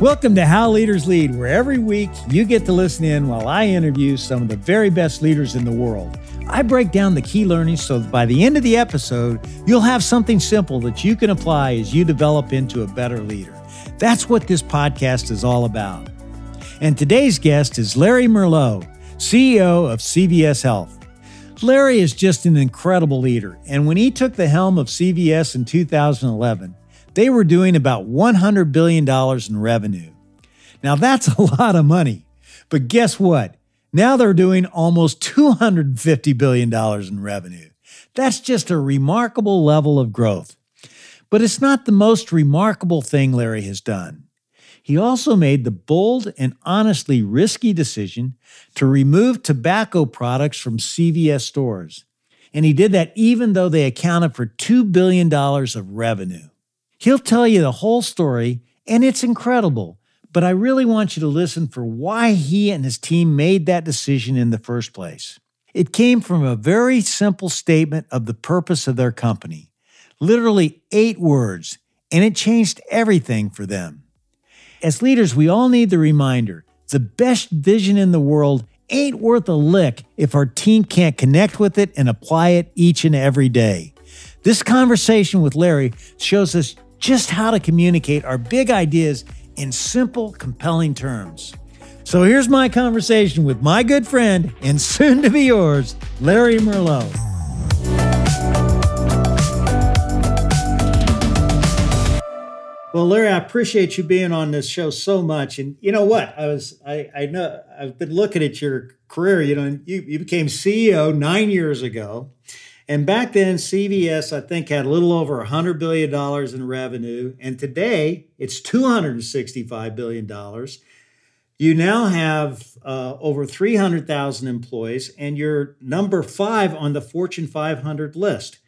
Welcome to How Leaders Lead, where every week you get to listen in while I interview some of the very best leaders in the world. I break down the key learnings so that by the end of the episode, you'll have something simple that you can apply as you develop into a better leader. That's what this podcast is all about. And today's guest is Larry Merlo, CEO of CVS Health. Larry is just an incredible leader, and when he took the helm of CVS in 2011, they were doing about $100 billion in revenue. Now, that's a lot of money. But guess what? Now they're doing almost $250 billion in revenue. That's just a remarkable level of growth. But it's not the most remarkable thing Larry has done. He also made the bold and honestly risky decision to remove tobacco products from CVS stores. And he did that even though they accounted for $2 billion of revenue. He'll tell you the whole story, and it's incredible. But I really want you to listen for why he and his team made that decision in the first place. It came from a very simple statement of the purpose of their company, literally eight words, and it changed everything for them. As leaders, we all need the reminder the best vision in the world ain't worth a lick if our team can't connect with it and apply it each and every day. This conversation with Larry shows us just how to communicate our big ideas in simple, compelling terms. So here's my conversation with my good friend and soon to be yours, Larry Merlo. Well, Larry, I appreciate you being on this show so much. And you know what? I was I, I know I've been looking at your career. You know, you, you became CEO nine years ago. And back then, CVS, I think, had a little over $100 billion in revenue. And today, it's $265 billion. You now have uh, over 300,000 employees, and you're number five on the Fortune 500 list.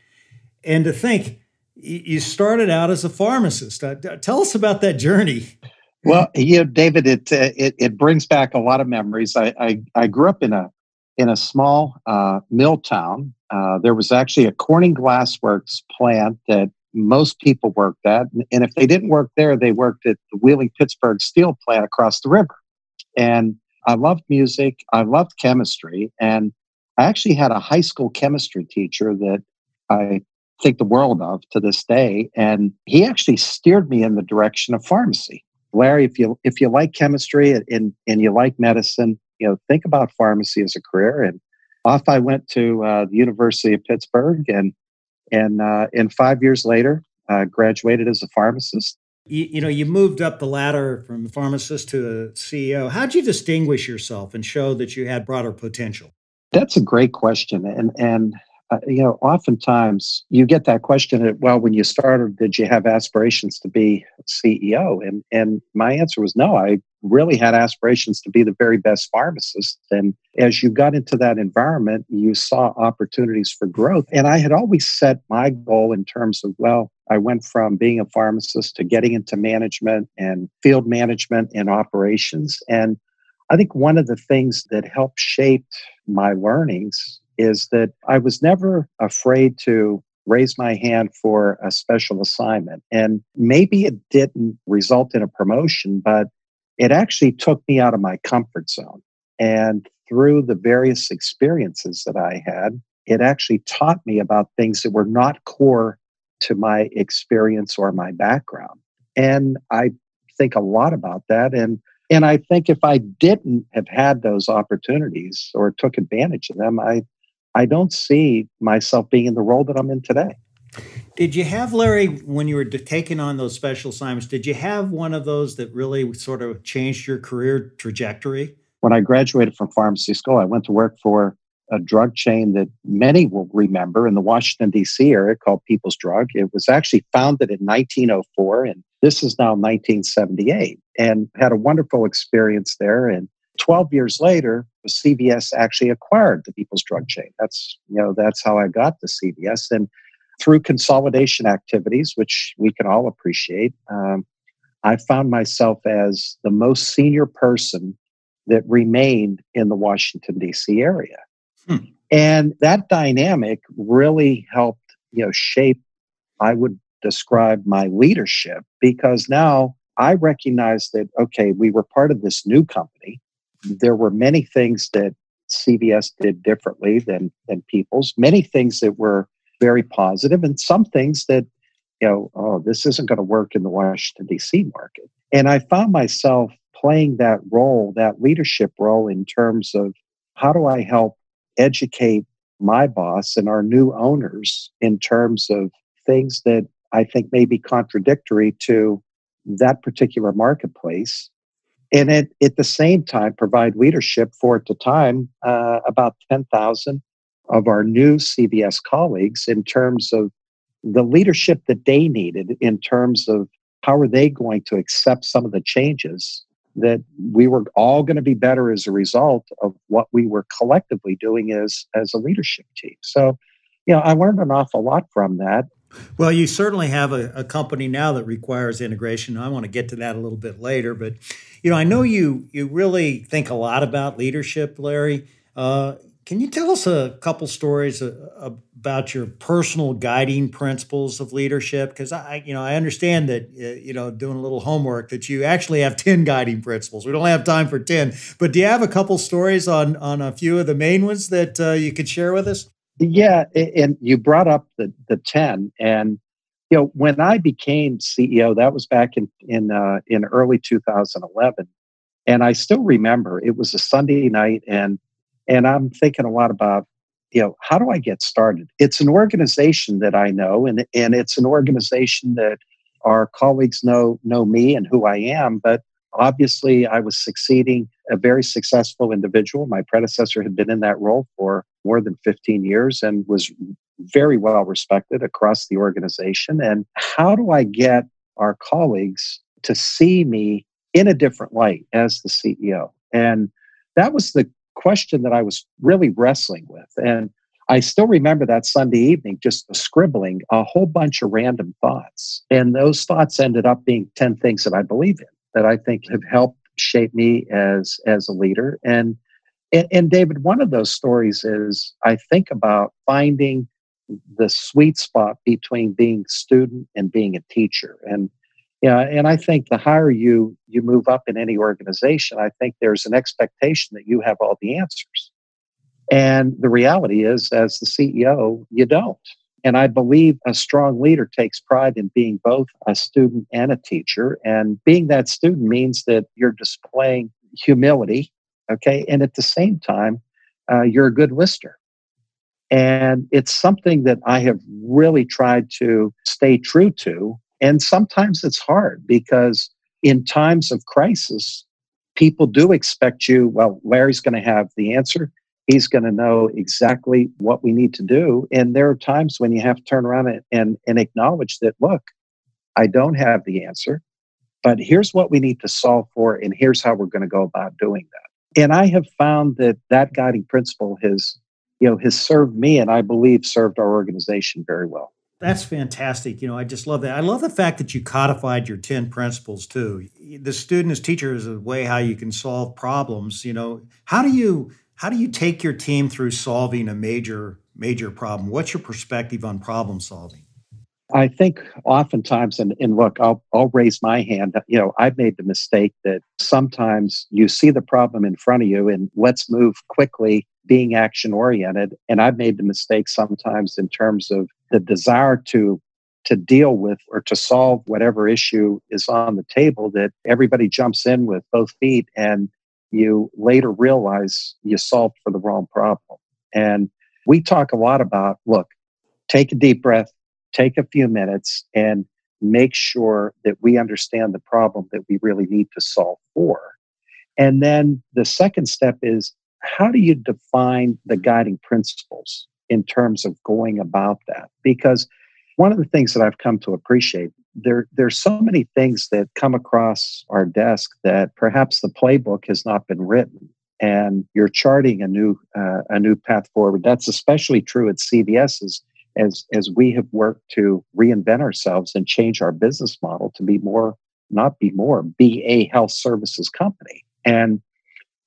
And to think, you started out as a pharmacist. Uh, tell us about that journey. Well, you know, David, it, uh, it, it brings back a lot of memories. I, I, I grew up in a in a small uh, mill town. Uh, there was actually a Corning Glassworks plant that most people worked at. And if they didn't work there, they worked at the Wheeling Pittsburgh steel plant across the river. And I loved music, I loved chemistry. And I actually had a high school chemistry teacher that I think the world of to this day. And he actually steered me in the direction of pharmacy. Larry, if you if you like chemistry and, and you like medicine, you know, think about pharmacy as a career. And off I went to uh, the University of Pittsburgh, and and uh, and five years later, uh, graduated as a pharmacist. You, you, know, you moved up the ladder from pharmacist to a CEO. How'd you distinguish yourself and show that you had broader potential? That's a great question, and and uh, you know, oftentimes you get that question. Well, when you started, did you have aspirations to be CEO? And and my answer was no. I really had aspirations to be the very best pharmacist. And as you got into that environment, you saw opportunities for growth. And I had always set my goal in terms of well, I went from being a pharmacist to getting into management and field management and operations. And I think one of the things that helped shape my learnings is that I was never afraid to raise my hand for a special assignment. And maybe it didn't result in a promotion, but it actually took me out of my comfort zone. And through the various experiences that I had, it actually taught me about things that were not core to my experience or my background. And I think a lot about that. And and I think if I didn't have had those opportunities or took advantage of them, I I don't see myself being in the role that I'm in today. Did you have Larry when you were taking on those special assignments? Did you have one of those that really sort of changed your career trajectory? When I graduated from pharmacy school, I went to work for a drug chain that many will remember in the Washington, D.C. area called People's Drug. It was actually founded in 1904, and this is now 1978, and had a wonderful experience there. And 12 years later, CVS actually acquired the People's Drug chain. That's you know that's how I got to CVS, and through consolidation activities, which we can all appreciate, um, I found myself as the most senior person that remained in the Washington D.C. area, hmm. and that dynamic really helped you know shape. I would describe my leadership because now I recognized that, okay, we were part of this new company. There were many things that CVS did differently than, than People's, many things that were very positive, and some things that, you know, oh, this isn't going to work in the Washington, D.C. market. And I found myself playing that role, that leadership role, in terms of how do I help educate my boss and our new owners in terms of things that I think may be contradictory to that particular marketplace. And at, at the same time, provide leadership for at the time uh, about 10,000 of our new CVS colleagues in terms of the leadership that they needed in terms of how are they going to accept some of the changes that we were all going to be better as a result of what we were collectively doing as as a leadership team. So you know i learned an awful lot from that. Well you certainly have a, a company now that requires integration. I want to get to that a little bit later but you know i know you you really think a lot about leadership larry. Uh, can you tell us a couple stories uh, about your personal guiding principles of leadership? Because I, you know, I understand that uh, you know, doing a little homework, that you actually have ten guiding principles. We don't have time for ten, but do you have a couple stories on on a few of the main ones that uh, you could share with us? Yeah, and you brought up the the ten, and you know, when I became CEO, that was back in in uh, in early 2011, and I still remember it was a Sunday night, and and I'm thinking a lot about, you know, how do I get started? It's an organization that I know, and, and it's an organization that our colleagues know know me and who I am. But obviously, I was succeeding a very successful individual. My predecessor had been in that role for more than 15 years and was very well respected across the organization. And how do I get our colleagues to see me in a different light as the CEO? And that was the question that I was really wrestling with. And I still remember that Sunday evening, just scribbling a whole bunch of random thoughts. And those thoughts ended up being 10 things that I believe in that I think have helped shape me as, as a leader. And, and, and David, one of those stories is I think about finding the sweet spot between being student and being a teacher. And yeah, and I think the higher you you move up in any organization, I think there's an expectation that you have all the answers. And the reality is, as the CEO, you don't. And I believe a strong leader takes pride in being both a student and a teacher. And being that student means that you're displaying humility, okay? And at the same time, uh, you're a good listener. And it's something that I have really tried to stay true to and sometimes it's hard because in times of crisis, people do expect you, well, Larry's going to have the answer. He's going to know exactly what we need to do. And there are times when you have to turn around and, and, and acknowledge that, look, I don't have the answer, but here's what we need to solve for, and here's how we're going to go about doing that. And I have found that that guiding principle has, you know, has served me, and I believe served our organization very well. That's fantastic. You know, I just love that. I love the fact that you codified your 10 principles too. The student as teacher is a way how you can solve problems. You know, how do you how do you take your team through solving a major major problem? What's your perspective on problem solving? I think oftentimes, and, and look, I'll, I'll raise my hand. You know, I've made the mistake that sometimes you see the problem in front of you and let's move quickly, being action oriented. And I've made the mistake sometimes in terms of the desire to to deal with or to solve whatever issue is on the table that everybody jumps in with both feet and you later realize you solved for the wrong problem. And we talk a lot about look, take a deep breath, take a few minutes, and make sure that we understand the problem that we really need to solve for. And then the second step is how do you define the guiding principles? in terms of going about that. Because one of the things that I've come to appreciate, there there's so many things that come across our desk that perhaps the playbook has not been written, and you're charting a new uh, a new path forward. That's especially true at CVS as as as we have worked to reinvent ourselves and change our business model to be more not be more be a health services company and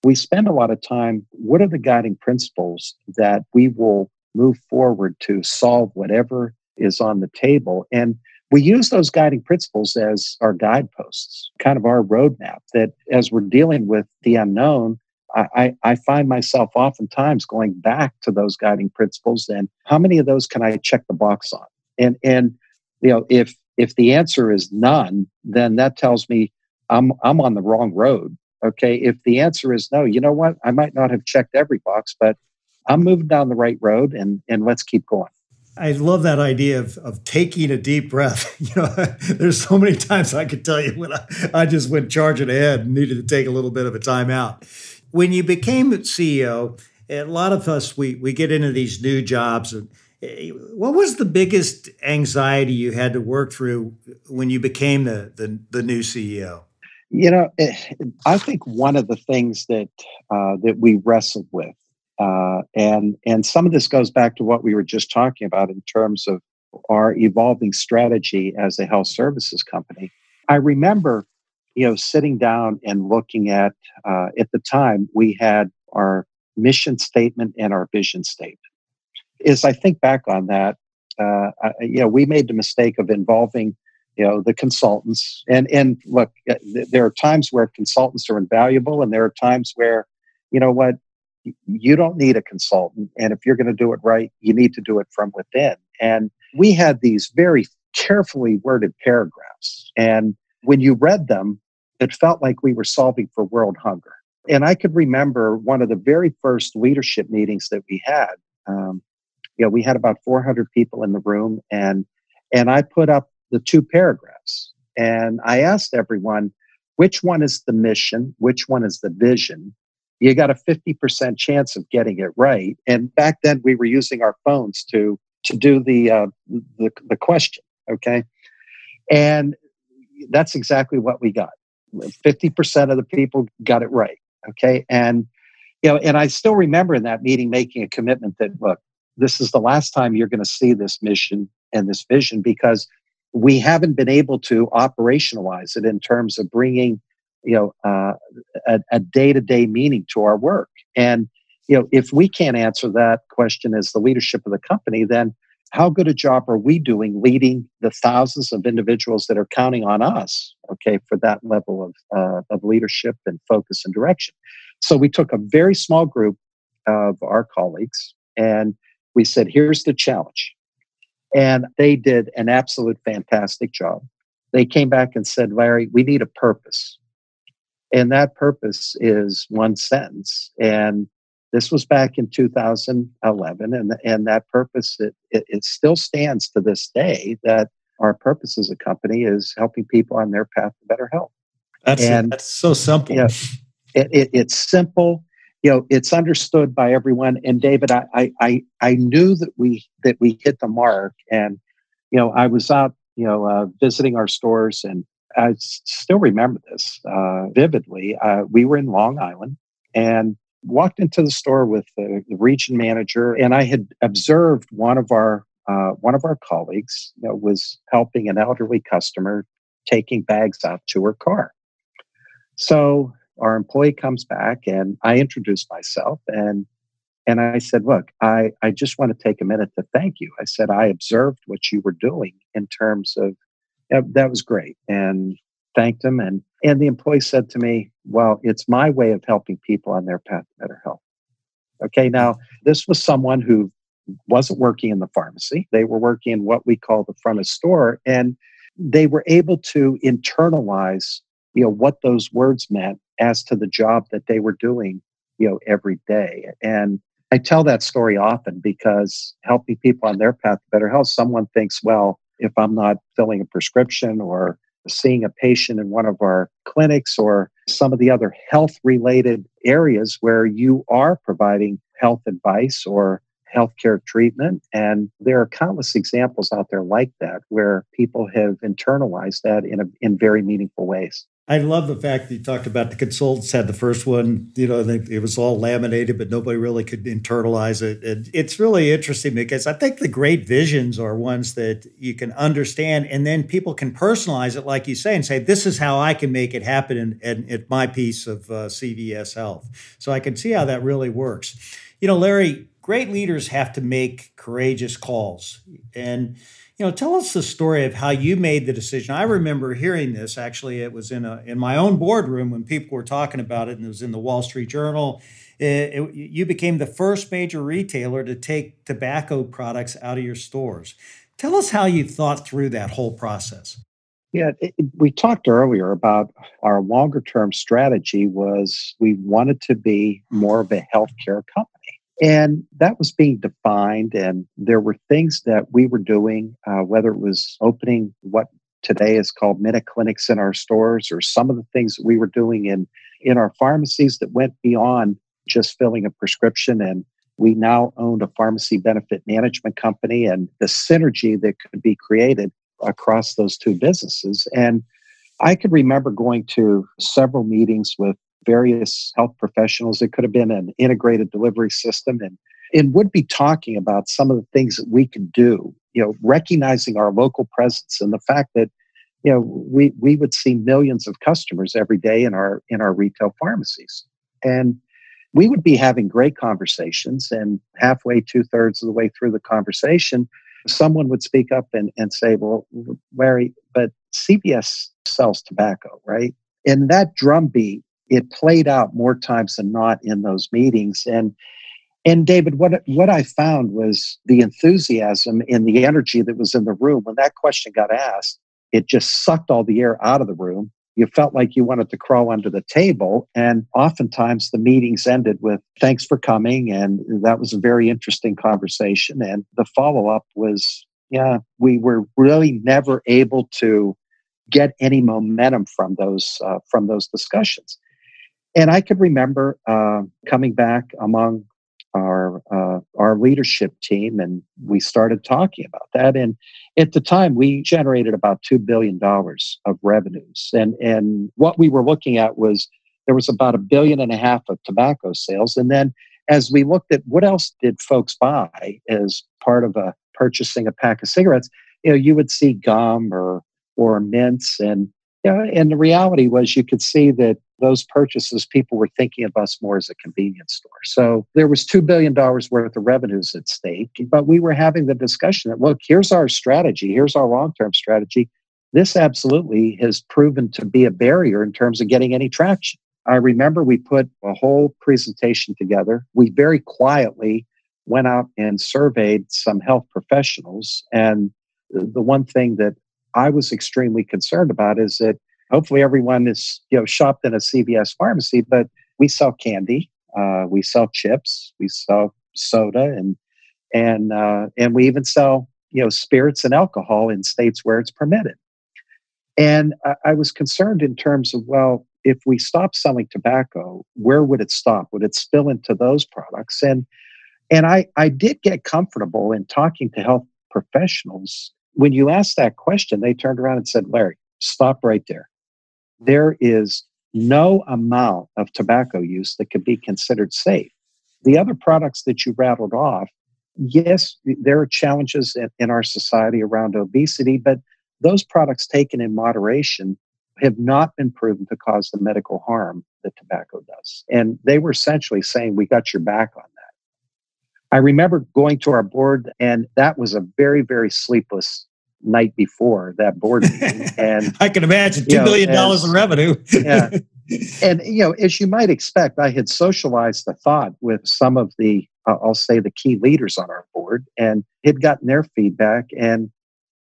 we spend a lot of time what are the guiding principles that we will move forward to solve whatever is on the table. And we use those guiding principles as our guideposts, kind of our roadmap that as we're dealing with the unknown, I, I, find myself oftentimes going back to those guiding principles and how many of those can I check the box on? And and you know, if if the answer is none, then that tells me I'm I'm on the wrong road. Okay. If the answer is no, you know what? I might not have checked every box, but I'm moving down the right road and and let's keep going. I love that idea of, of taking a deep breath. You know, there's so many times I could tell you when I, I just went charging ahead and needed to take a little bit of a time out. When you became CEO, a lot of us we we get into these new jobs and eh, what was the biggest anxiety you had to work through when you became the the, the new CEO? You know, eh, I think one of the things that uh, that we wrestled with uh, and and some of this goes back to what we were just talking about in terms of our evolving strategy as a health services company. I remember, you know, sitting down and looking at uh, at the time we had our mission statement and our vision statement. As I think back on that, uh, I, you know, we made the mistake of involving you know the consultants and and look uh, there are times where consultants are invaluable and there are times where you know what you don't need a consultant. And if you're going to do it right, you need to do it from within. And we had these very carefully worded paragraphs. And when you read them, it felt like we were solving for world hunger. And I could remember one of the very first leadership meetings that we had. Um, you know, we had about 400 people in the room, and and I put up the two paragraphs, and I asked everyone, which one is the mission, which one is the vision, you got a 50% chance of getting it right. And back then we were using our phones to to do the uh, the, the question. Okay, and that's exactly what we got. 50% of the people got it right. Okay, and you know, and I still remember in that meeting making a commitment that look, this is the last time you're going to see this mission and this vision because we haven't been able to operationalize it in terms of bringing you know uh, a, day-to-day meaning to our work. And you know if we can't answer that question as the leadership of the company then how good a job are we doing leading the thousands of individuals that are counting on us okay for that level of, uh, of leadership and focus and direction? So we took a very small group of our colleagues and we said here's the challenge and they did an absolute fantastic job they came back and said larry we need a purpose and that purpose is one sentence. And this was back in 2011. And, and that purpose, it, it, it still stands to this day that our purpose as a company is helping people on their path to better health. That's, and, that's so simple. You know, it, it, it's simple. You know, it's understood by everyone. And David, I, I, I knew that we that we hit the mark. And you know, I was out, you know, uh, visiting our stores, and I still remember this uh, vividly. Uh, we were in Long Island and walked into the store with the, the region manager, and I had observed one of our uh, one of our colleagues you know, was helping an elderly customer taking bags out to her car. So our employee comes back, and I introduced myself and and I said, "Look, I I just want to take a minute to thank you." I said, "I observed what you were doing in terms of that, was great and thanked him. And, and the employee said to me, well, it's my way of helping people on their path to better health. Okay, now this was someone who wasn't working in the pharmacy. They were working in what we call the front of store, and they were able to internalize, you know, what those words meant as to the job that they were doing, you know, every day. And I tell that story often because helping people on their path to better health, someone thinks, well, if I'm not filling a prescription or seeing a patient in one of our clinics or some of the other health related areas where you are providing health advice or healthcare treatment. And there are countless examples out there like that where people have internalized that in, a, in very meaningful ways. I love the fact that you talked about the consultants had the first one, you know, it was all laminated, but nobody really could internalize it. And it's really interesting because I think the great visions are ones that you can understand and then people can personalize it, like you say, and say, this is how I can make it happen in, at my piece of uh, CVS Health. So I can see how that really works. You know, Larry, great leaders have to make courageous calls. And know, tell us the story of how you made the decision. I remember hearing this. Actually, it was in a in my own boardroom when people were talking about it, and it was in the Wall Street Journal. It, it, you became the first major retailer to take tobacco products out of your stores. Tell us how you thought through that whole process. Yeah, it, we talked earlier about our longer term strategy was we wanted to be more of a healthcare company. And that was being defined, and there were things that we were doing, uh, whether it was opening what today is called MinuteClinics in our stores, or some of the things that we were doing in in our pharmacies that went beyond just filling a prescription. And we now owned a pharmacy benefit management company, and the synergy that could be created across those two businesses. And I could remember going to several meetings with various health professionals. It could have been an integrated delivery system and and would be talking about some of the things that we could do, you know, recognizing our local presence and the fact that, you know, we, we would see millions of customers every day in our in our retail pharmacies. And we would be having great conversations and halfway, two-thirds of the way through the conversation, someone would speak up and, and say, Well, Larry, but CVS sells tobacco, right? And that drumbeat it played out more times than not in those meetings. And and David, what what I found was the enthusiasm and the energy that was in the room when that question got asked. It just sucked all the air out of the room. You felt like you wanted to crawl under the table. And oftentimes the meetings ended with thanks for coming. And that was a very interesting conversation. And the follow up was, yeah, we were really never able to get any momentum from those uh, from those discussions. And I could remember uh, coming back among our uh, our leadership team, and we started talking about that. And at the time, we generated about two billion dollars of revenues, and and what we were looking at was there was about a billion and a half of tobacco sales, and then as we looked at what else did folks buy as part of a purchasing a pack of cigarettes, you know, you would see gum or or mints, and yeah, and the reality was you could see that those purchases, people were thinking of us more as a convenience store. So there was $2 billion worth of revenues at stake. But we were having the discussion that, look, here's our strategy, here's our long term strategy. This absolutely has proven to be a barrier in terms of getting any traction. I remember we put a whole presentation together. We very quietly went out and surveyed some health professionals. And the one thing that I was extremely concerned about is that hopefully everyone is you know shopped in a CVS pharmacy, but we sell candy, uh, we sell chips, we sell soda, and and uh, and we even sell you know spirits and alcohol in states where it's permitted. And I, I was concerned in terms of well, if we stop selling tobacco, where would it stop? Would it spill into those products? And and I I did get comfortable in talking to health professionals. When you asked that question, they turned around and said, Larry, stop right there there is no amount of tobacco use that could be considered safe. The other products that you rattled off, yes, there are challenges in, in our society around obesity, but those products taken in moderation have not been proven to cause the medical harm that tobacco does. And they were essentially saying, We got your back on that. I remember going to our board, and that was a very, very sleepless night before that board meeting. And I can imagine two billion dollars in revenue. yeah. And you know, as you might expect, I had socialized the thought with some of the, uh, I'll say, the key leaders on our board, and had gotten their feedback. And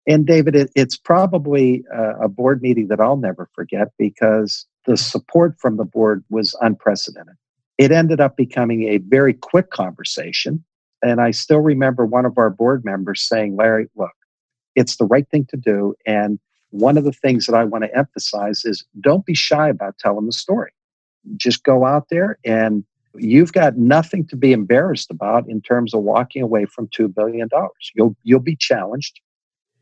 and David, it, it's probably a, a board meeting that I'll never forget because the support from the board was unprecedented. It ended up becoming a very quick conversation. And I still remember one of our board members saying, Larry, look, it's the right thing to do. And one of the things that I want to emphasize is don't be shy about telling the story. Just go out there and you've got nothing to be embarrassed about in terms of walking away from $2 billion. You'll, you'll be challenged.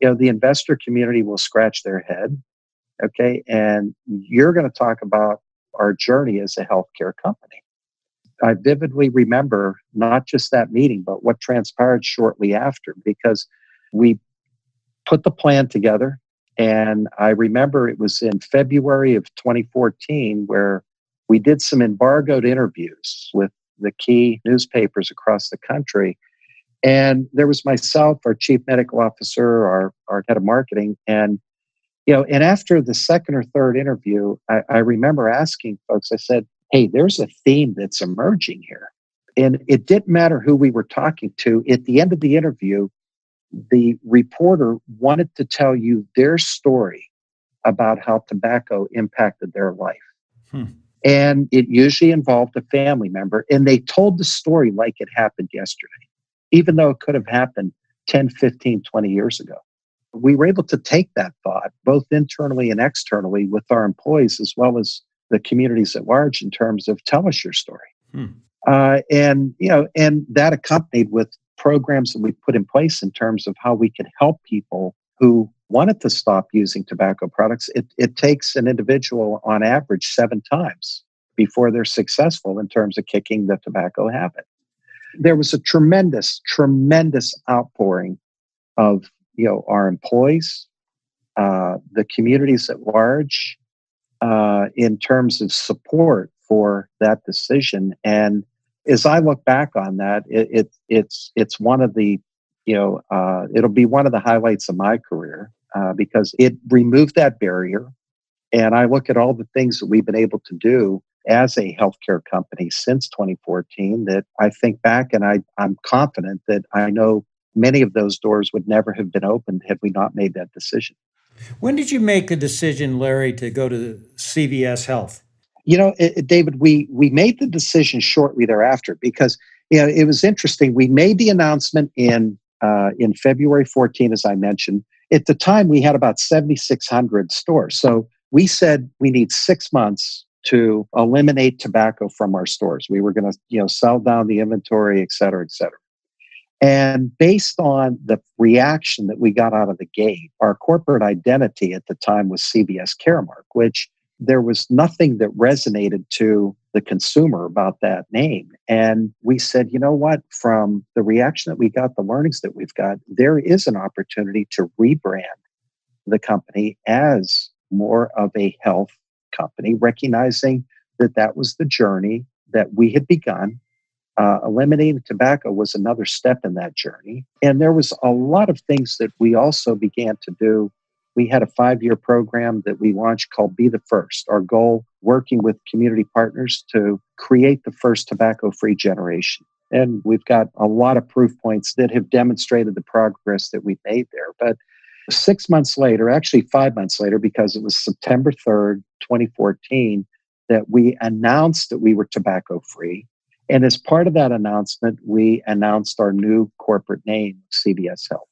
You know, the investor community will scratch their head. Okay. And you're going to talk about our journey as a healthcare company. I vividly remember not just that meeting, but what transpired shortly after, because we put the plan together. And I remember it was in February of 2014 where we did some embargoed interviews with the key newspapers across the country. And there was myself, our chief medical officer, our, our head of marketing, and you know, and after the second or third interview, I, I remember asking folks, I said, Hey, there's a theme that's emerging here. And it didn't matter who we were talking to. At the end of the interview, the reporter wanted to tell you their story about how tobacco impacted their life. Hmm. And it usually involved a family member. And they told the story like it happened yesterday, even though it could have happened 10, 15, 20 years ago. We were able to take that thought, both internally and externally, with our employees as well as the communities at large in terms of tell us your story. Hmm. Uh, and you know, and that accompanied with programs that we put in place in terms of how we could help people who wanted to stop using tobacco products. It, it takes an individual on average seven times before they're successful in terms of kicking the tobacco habit. There was a tremendous, tremendous outpouring of you know our employees, uh, the communities at large, uh, in terms of support for that decision. And as I look back on that, it, it it's it's one of the you know uh, it'll be one of the highlights of my career uh, because it removed that barrier. And I look at all the things that we've been able to do as a healthcare company since 2014 that I think back and I, I'm confident that I know many of those doors would never have been opened had we not made that decision. When did you make the decision, Larry, to go to CVS Health? You know, it, David, we we made the decision shortly thereafter because you know it was interesting. We made the announcement in uh, in February 14, as I mentioned. At the time, we had about 7,600 stores. So we said we need six months to eliminate tobacco from our stores. We were going to, you know, sell down the inventory, et cetera, et cetera. And based on the reaction that we got out of the gate, our corporate identity at the time was CVS Caremark, which there was nothing that resonated to the consumer about that name. And we said, you know what, from the reaction that we got, the learnings that we've got, there is an opportunity to rebrand the company as more of a health company, recognizing that that was the journey that we had begun uh, eliminating tobacco was another step in that journey. And there was a lot of things that we also began to do. We had a five year program that we launched called Be the First. Our goal, working with community partners to create the first tobacco free generation. And we've got a lot of proof points that have demonstrated the progress that we've made there. But six months later, actually five months later, because it was September 3rd, 2014, that we announced that we were tobacco free and as part of that announcement, we announced our new corporate name, CVS Health.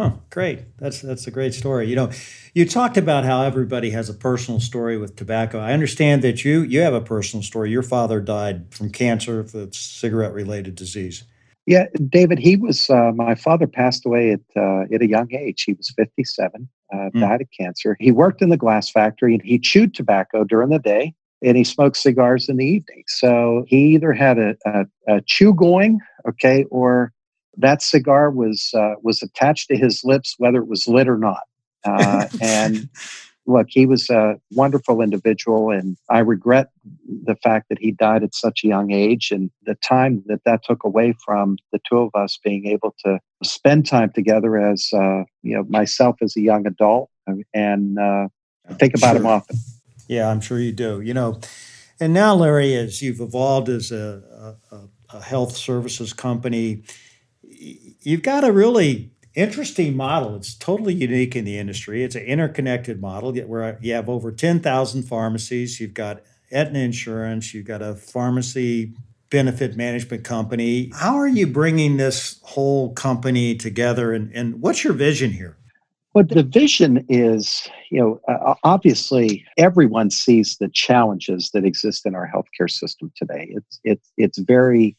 Huh, great. That's that's a great story. You know, you talked about how everybody has a personal story with tobacco. I understand that you you have a personal story. Your father died from cancer, that's cigarette related disease. Yeah, David. He was uh, my father passed away at uh, at a young age. He was fifty seven. Uh, mm. Died of cancer. He worked in the glass factory and he chewed tobacco during the day and he smoked cigars in the evening. So he either had a, a, a chew going, okay, or that cigar was uh, was attached to his lips, whether it was lit or not. Uh, and look, he was a wonderful individual, and I regret the fact that he died at such a young age, and the time that that took away from the two of us being able to spend time together as uh, you know myself as a young adult, and uh, think about sure. him often. Yeah, I'm sure you do. You know, and now, Larry, as you've evolved as a, a, a health services company, you've got a really interesting model. It's totally unique in the industry. It's an interconnected model where you have over 10,000 pharmacies. You've got Aetna Insurance. You've got a pharmacy benefit management company. How are you bringing this whole company together and, and what's your vision here? Well, the vision is, you know, uh, obviously everyone sees the challenges that exist in our healthcare system today. It's it's it's very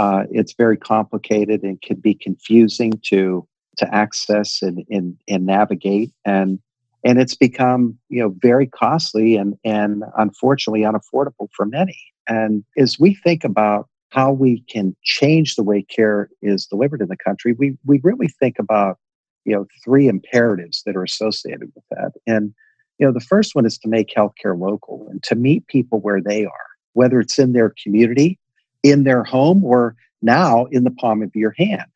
uh, it's very complicated and can be confusing to to access and, and and navigate and and it's become you know very costly and and unfortunately unaffordable for many. And as we think about how we can change the way care is delivered in the country, we we really think about you know three imperatives that are associated with that and you know the first one is to make healthcare local and to meet people where they are whether it's in their community in their home or now in the palm of your hand.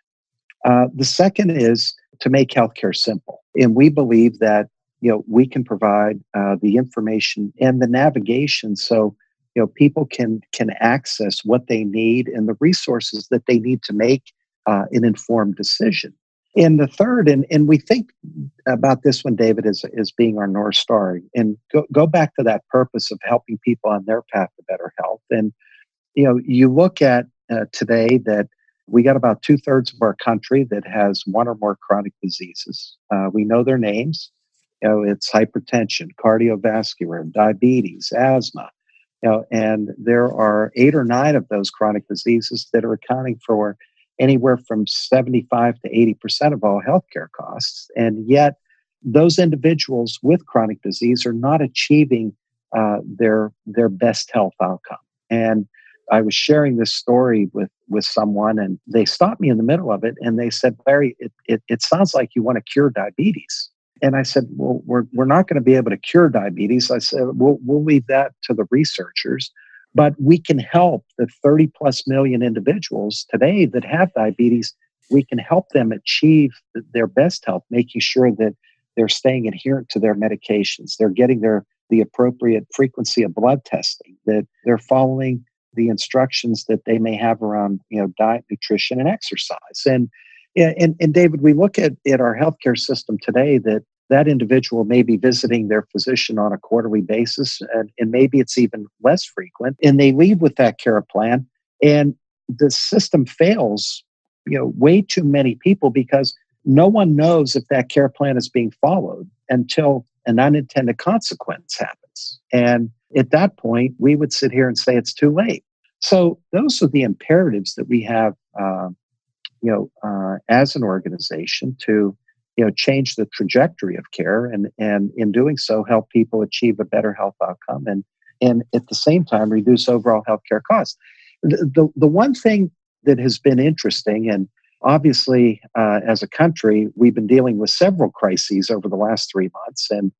Uh, the second is to make healthcare simple. And we believe that you know we can provide uh, the information and the navigation so you know people can can access what they need and the resources that they need to make uh, an informed decision. And the third, and, and we think about this one, David, as, as being our North Star. And go, go back to that purpose of helping people on their path to better health. And, you know, you look at uh, today that we got about two thirds of our country that has one or more chronic diseases. Uh, we know their names. You know, it's hypertension, cardiovascular, diabetes, asthma. You know, and there are eight or nine of those chronic diseases that are accounting for anywhere from 75 to 80% of all healthcare costs. And yet, those individuals with chronic disease are not achieving uh, their, their best health outcome. And I was sharing this story with, with someone, and they stopped me in the middle of it and they said, Larry, it, it, it sounds like you want to cure diabetes. And I said, Well, we're, we're not going to be able to cure diabetes. I said, We'll, we'll leave that to the researchers. But we can help the 30 plus million individuals today that have diabetes. We can help them achieve their best health, making sure that they're staying adherent to their medications, they're getting their the appropriate frequency of blood testing, that they're following the instructions that they may have around you know diet, nutrition, and exercise. And and, and David, we look at, at our healthcare system today that that individual may be visiting their physician on a quarterly basis, and, and maybe it's even less frequent, and they leave with that care plan, and the system fails, you know, way too many people because no one knows if that care plan is being followed until an unintended consequence happens. And at that point, we would sit here and say it's too late. So those are the imperatives that we have, uh, you know, uh, as an organization to you know change the trajectory of care and and in doing so help people achieve a better health outcome and and at the same time reduce overall healthcare costs the the, the one thing that has been interesting and obviously uh, as a country we've been dealing with several crises over the last three months and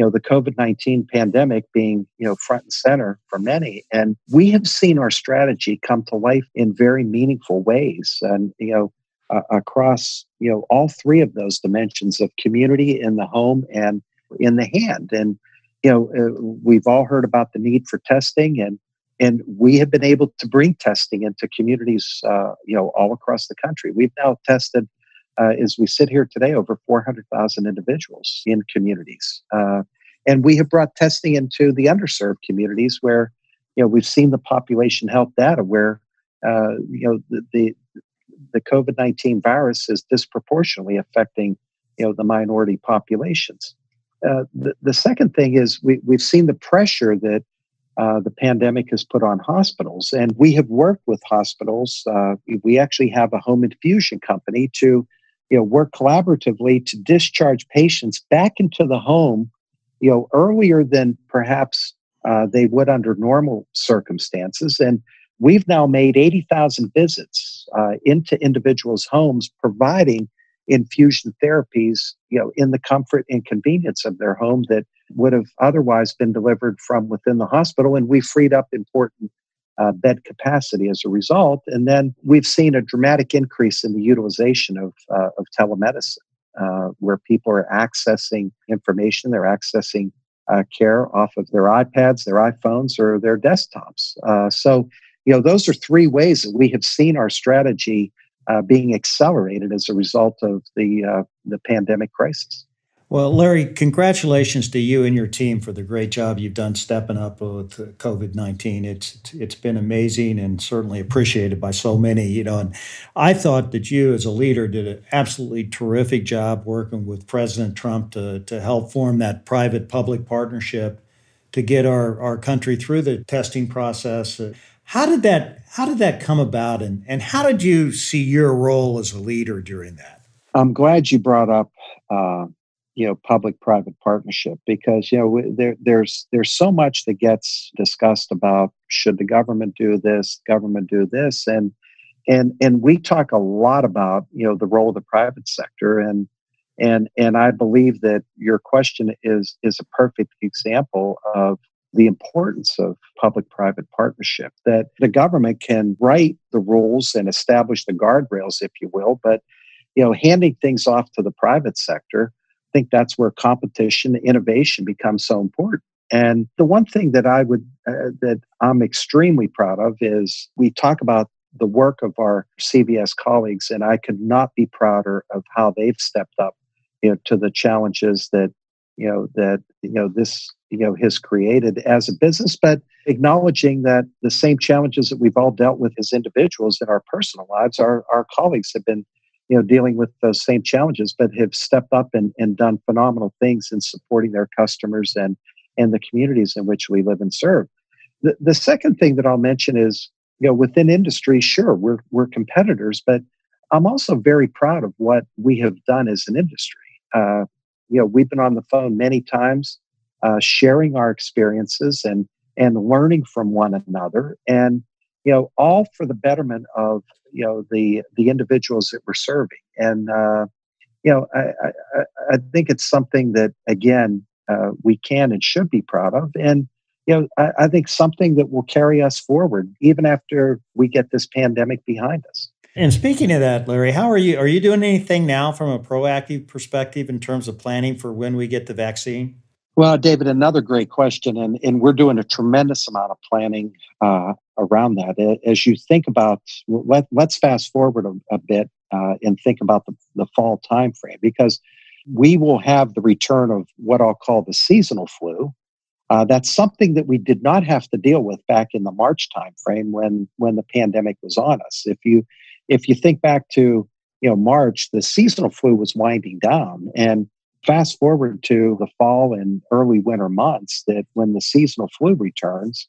you know the covid-19 pandemic being you know front and center for many. And we have seen our strategy come to life in very meaningful ways. And you know uh, across you know all three of those dimensions of community in the home and in the hand. And you know uh, we've all heard about the need for testing and and we have been able to bring testing into communities uh, you know all across the country. We've now tested uh, as we sit here today over 400000 individuals in communities uh, and we have brought testing into the underserved communities where you know we've seen the population health data where uh, you know the, the the COVID 19 virus is disproportionately affecting you know, the minority populations. Uh, the, the second thing is we, we've seen the pressure that uh, the pandemic has put on hospitals, and we have worked with hospitals. Uh, we actually have a home infusion company to you know, work collaboratively to discharge patients back into the home you know, earlier than perhaps uh, they would under normal circumstances. And We've now made 80,000 visits uh, into individuals' homes, providing infusion therapies, you know, in the comfort and convenience of their home that would have otherwise been delivered from within the hospital. And we freed up important uh, bed capacity as a result. And then we've seen a dramatic increase in the utilization of, uh, of telemedicine, uh, where people are accessing information, they're accessing uh, care off of their iPads, their iPhones, or their desktops. Uh, so you know, those are three ways that we have seen our strategy uh, being accelerated as a result of the the pandemic crisis. Well, Larry, congratulations to you and your team for the great job you've done stepping up with COVID nineteen. It's it's been amazing and certainly appreciated by so many. You know, and I thought that you, as a leader, did an absolutely terrific job working with President Trump to to help form that private public partnership to get our our country through the testing process. How did that how did that come about and, and how did you see your role as a leader during that? I'm glad you brought up uh, you know public private partnership because you know there there's there's so much that gets discussed about should the government do this government do this and and and we talk a lot about you know the role of the private sector and and and I believe that your question is is a perfect example of the importance of public private partnership, that the government can write the rules and establish the guardrails, if you will, but you know, handing things off to the private sector, think that's where competition, innovation becomes so important. And the one thing that I would uh, that I'm extremely proud of is we talk about the work of our CVS colleagues, and I could not be prouder of how they've stepped up, you know, to the challenges that you know that you know this you know has created as a business, but acknowledging that the same challenges that we've all dealt with as individuals in our personal lives, our our colleagues have been you know dealing with those same challenges, but have stepped up and, and done phenomenal things in supporting their customers and and the communities in which we live and serve. The, the second thing that I'll mention is you know, within industry, sure, we're we're competitors, but I'm also very proud of what we have done as an industry. Uh, you know, we've been on the phone many times, uh, sharing our experiences and and learning from one another, and you know, all for the betterment of you know the the individuals that we're serving. And uh, you know, I, I, I think it's something that again uh, we can and should be proud of, and you know, I, I think something that will carry us forward even after we get this pandemic behind us. And speaking of that, Larry, how are you? Are you doing anything now from a proactive perspective in terms of planning for when we get the vaccine? Well, David, another great question, and and we're doing a tremendous amount of planning uh, around that. As you think about, let let's fast forward a, a bit uh, and think about the, the fall timeframe because we will have the return of what I'll call the seasonal flu, uh, that's something that we did not have to deal with back in the March timeframe when when the pandemic was on us. If you if you think back to you know March, the seasonal flu was winding down, and fast forward to the fall and early winter months, that when the seasonal flu returns,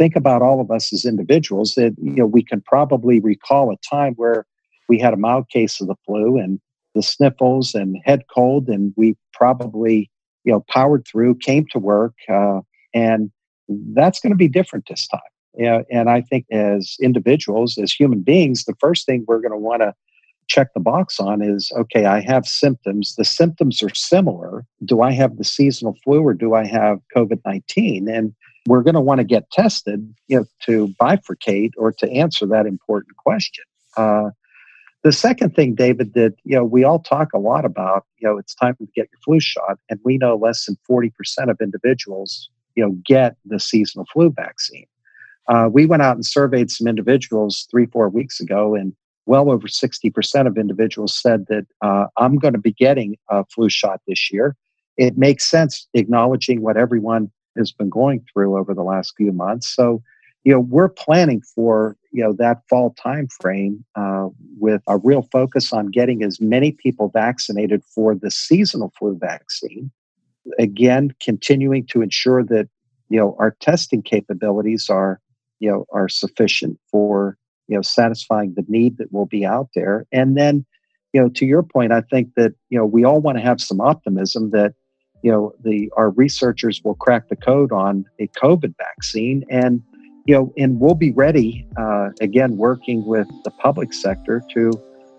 think about all of us as individuals that you know we can probably recall a time where we had a mild case of the flu and the sniffles and head cold, and we probably you know, powered through, came to work, uh, and that's going to be different this time. Yeah, and I think as individuals, as human beings, the first thing we're going to want to check the box on is okay, I have symptoms. The symptoms are similar. Do I have the seasonal flu or do I have COVID 19? And we're going to want to get tested you know, to bifurcate or to answer that important question. Uh, the second thing, David, that you know we all talk a lot about, you know, it's time to get your flu shot, and we know less than forty percent of individuals, you know, get the seasonal flu vaccine. Uh, we went out and surveyed some individuals three, four weeks ago, and well over sixty percent of individuals said that uh, I'm going to be getting a flu shot this year. It makes sense, acknowledging what everyone has been going through over the last few months. So you know we're planning for you know that fall time frame uh, with a real focus on getting as many people vaccinated for the seasonal flu vaccine again continuing to ensure that you know our testing capabilities are you know are sufficient for you know satisfying the need that will be out there and then you know to your point i think that you know we all want to have some optimism that you know the our researchers will crack the code on a covid vaccine and you know, and we'll be ready uh, again, working with the public sector to,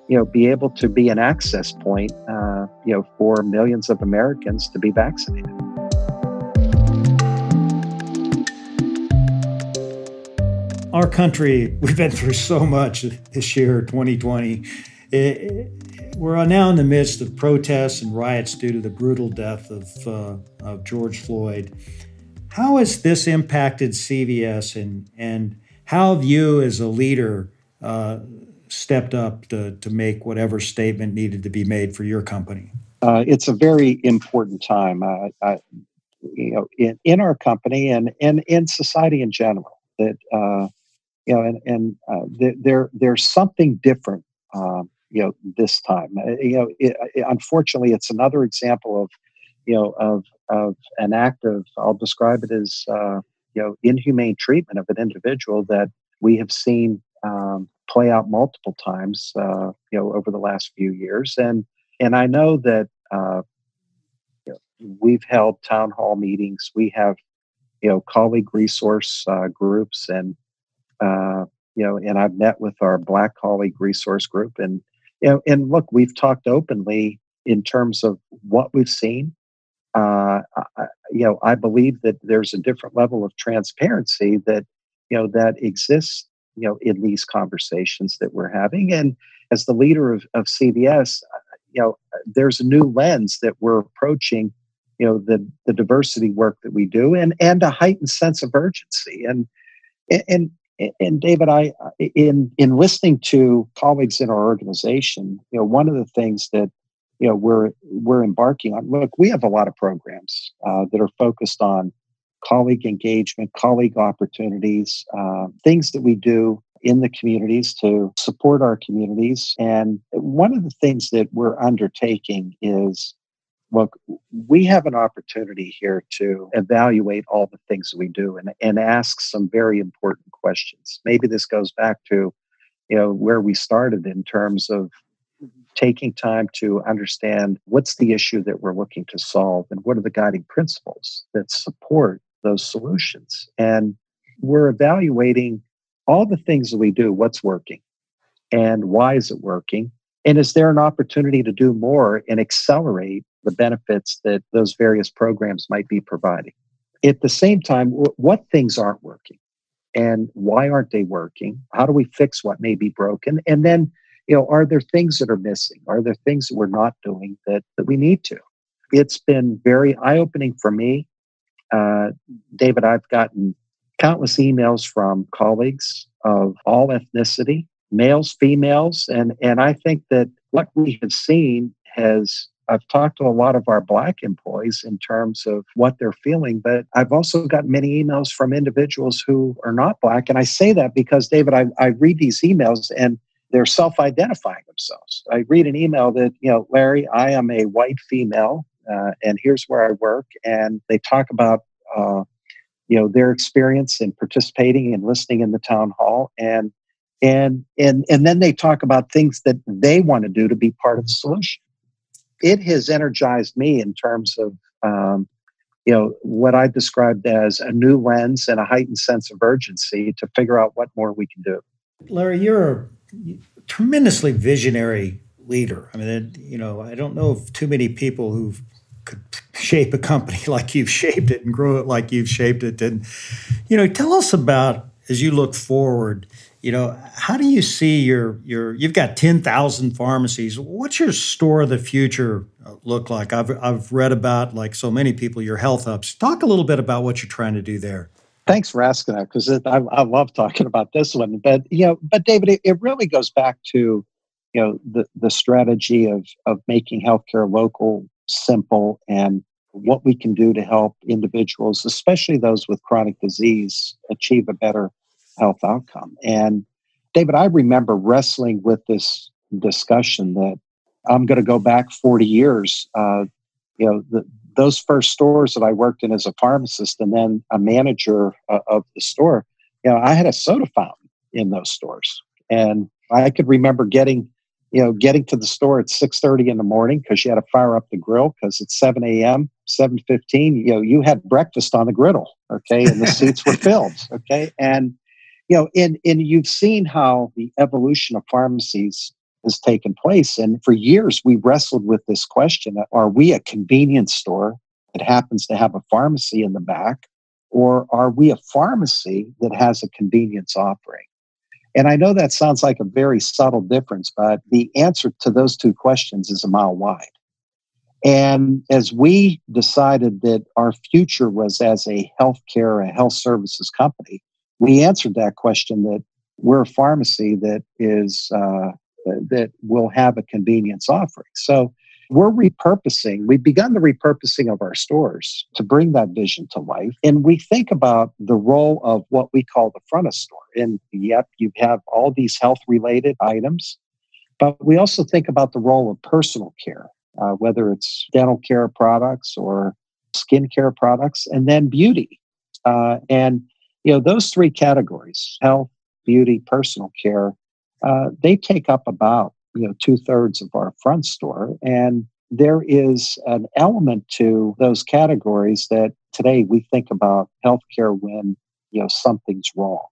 you know, be able to be an access point, uh, you know, for millions of Americans to be vaccinated. Our country, we've been through so much this year, 2020. It, we're now in the midst of protests and riots due to the brutal death of, uh, of George Floyd. How has this impacted CVS and, and how have you as a leader uh, stepped up to, to make whatever statement needed to be made for your company? Uh, it's a very important time, uh, I, you know, in, in our company and, and in society in general. That uh, you know, and, and uh, there there's something different, um, you know, this time. Uh, you know, it, it, unfortunately, it's another example of you know of of an act of I'll describe it as uh, you know inhumane treatment of an individual that we have seen um, play out multiple times uh, you know over the last few years and and I know that uh, you know, we've held town hall meetings we have you know colleague resource uh, groups and uh, you know and I've met with our black colleague resource group and know and look we've talked openly in terms of what we've seen uh, you know, I believe that there's a different level of transparency that, you know, that exists, you know, in these conversations that we're having. And as the leader of, of CVS, you know, there's a new lens that we're approaching, you know, the the diversity work that we do, and and a heightened sense of urgency. And and and David, I in in listening to colleagues in our organization, you know, one of the things that you know we're we're embarking on. Look, we have a lot of programs uh, that are focused on colleague engagement, colleague opportunities, uh, things that we do in the communities to support our communities. And one of the things that we're undertaking is look, we have an opportunity here to evaluate all the things we do and, and ask some very important questions. Maybe this goes back to, you know, where we started in terms of mm-hmm. taking time to understand what's the issue that we're looking to solve and what are the guiding principles that support those solutions. And we're evaluating all the things that we do, what's working and why is it working? And is there an opportunity to do more and accelerate the benefits that those various programs might be providing? At the same time, what things aren't working and why aren't they working? How do we fix what may be broken? And then, you know, are there things that are missing? Are there things that we're not doing that, that we need to? It's been very eye opening for me. Uh, David, I've gotten countless emails from colleagues of all ethnicity, males, females, and and I think that what we have seen has I've talked to a lot of our black employees in terms of what they're feeling, but I've also got many emails from individuals who are not black. And I say that because, David, I, I read these emails and they're self identifying themselves. I read an email that, you know, Larry, I am a white female uh, and here's where I work. And they talk about uh, you know their experience in participating and listening in the town hall and and and and then they talk about things that they want to do to be part of the solution. It has energized me in terms of um, you know what i described as a new lens and a heightened sense of urgency to figure out what more we can do. Larry you're a tremendously visionary leader. I mean you know i don't know of too many people who've could shape a company like you've shaped it and grow it like you've shaped it. And, you know, tell us about as you look forward, you know, how do you see your your you've got 10,000 pharmacies. What's your store of the future look like? I've I've read about like so many people your health hubs Talk a little bit about what you're trying to do there. Thanks for asking that because I, I love talking about this one. But you know, but David, it, it really goes back to you know the the strategy of of making healthcare local simple and what we can do to help individuals, especially those with chronic disease, achieve a better health outcome. And David, I remember wrestling with this discussion that I'm going to go back 40 years. Uh, you know, the, those first stores that I worked in as a pharmacist and then a manager uh, of the store, you know, I had a soda fountain in those stores. And I could remember getting you know, getting to the store at 6.30 in the morning because you had to fire up the grill because it's 7 a.m., 7.15, you know, you had breakfast on the griddle, okay, and the seats were filled, okay? And, you know, and, and you've seen how the evolution of pharmacies has taken place. And for years, we wrestled with this question, are we a convenience store that happens to have a pharmacy in the back? Or are we a pharmacy that has a convenience offering? And I know that sounds like a very subtle difference, but the answer to those two questions is a mile wide. And as we decided that our future was as a healthcare, a health services company, we answered that question that we're a pharmacy that is uh, that will have a convenience offering. So we're repurposing, we've begun the repurposing of our stores to bring that vision to life. And we think about the role of what we call the front of store. And yep, you have all these health related items, but we also think about the role of personal care, uh, whether it's dental care products or skincare products, and then beauty. Uh, and you know those three categories: health, beauty, personal care. Uh, they take up about you know two thirds of our front store and there is an element to those categories that today we think about healthcare when you know something's wrong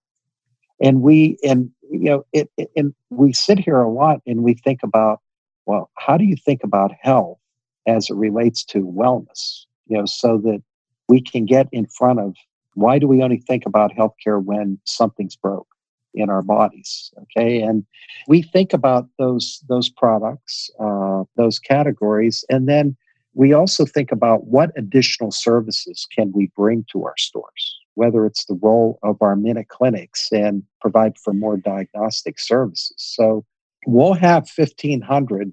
and we and you know it, it, and we sit here a lot and we think about well how do you think about health as it relates to wellness you know so that we can get in front of why do we only think about healthcare when something's broke in our bodies okay? And we think about those those products uh, those categories and then we also think about what additional services can we bring to our stores whether it's the role of our MinuteClinics and provide for more diagnostic services. So we'll have 1500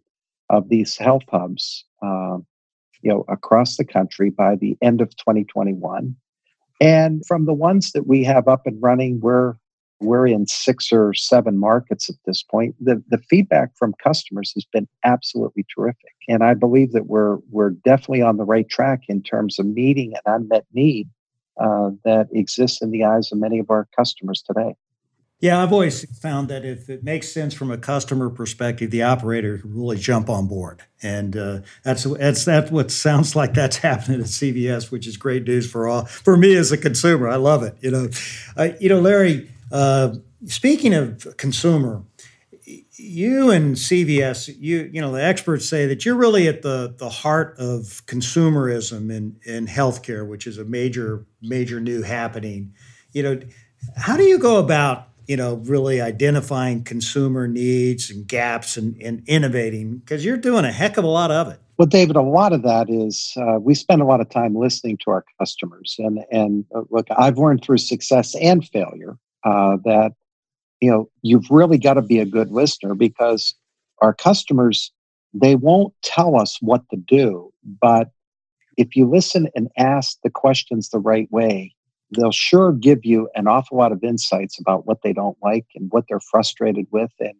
of these health hubs uh, you know across the country by the end of 2021 and from the ones that we have up and running we're we're in six or seven markets at this point. The, the feedback from customers has been absolutely terrific. And I believe that we're, we're definitely on the right track in terms of meeting an unmet need uh, that exists in the eyes of many of our customers today. Yeah, I've always found that if it makes sense from a customer perspective, the operator really jump on board, and uh, that's that's that's what sounds like that's happening at CVS, which is great news for all for me as a consumer. I love it. You know, uh, you know, Larry. Uh, speaking of consumer, you and CVS, you you know the experts say that you're really at the the heart of consumerism in in healthcare, which is a major major new happening. You know, how do you go about you know really identifying consumer needs and gaps and, and innovating because you're doing a heck of a lot of it. Well, David, a lot of that is uh, we spend a lot of time listening to our customers, and and uh, look, I've learned through success and failure uh, that you know you've really got to be a good listener because our customers they won't tell us what to do but if you listen and ask the questions the right way they'll sure give you an awful lot of insights about what they don't like and what they're frustrated with and